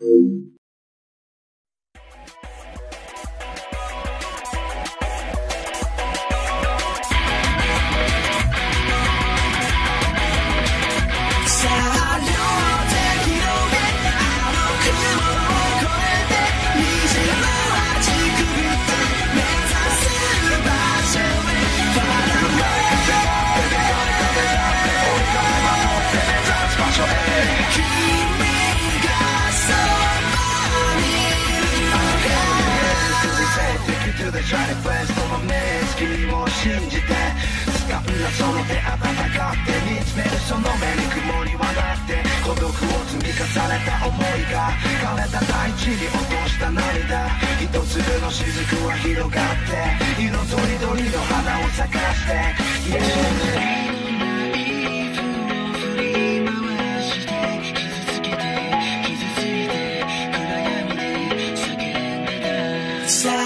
さ try to 月君を信じて掴んだその手温かって見つめるその目に曇りはなて孤独を積み重ねた思いが枯れた大地に落とした涙一粒の雫は広がって色とりどりの花を咲かして、yeah. さ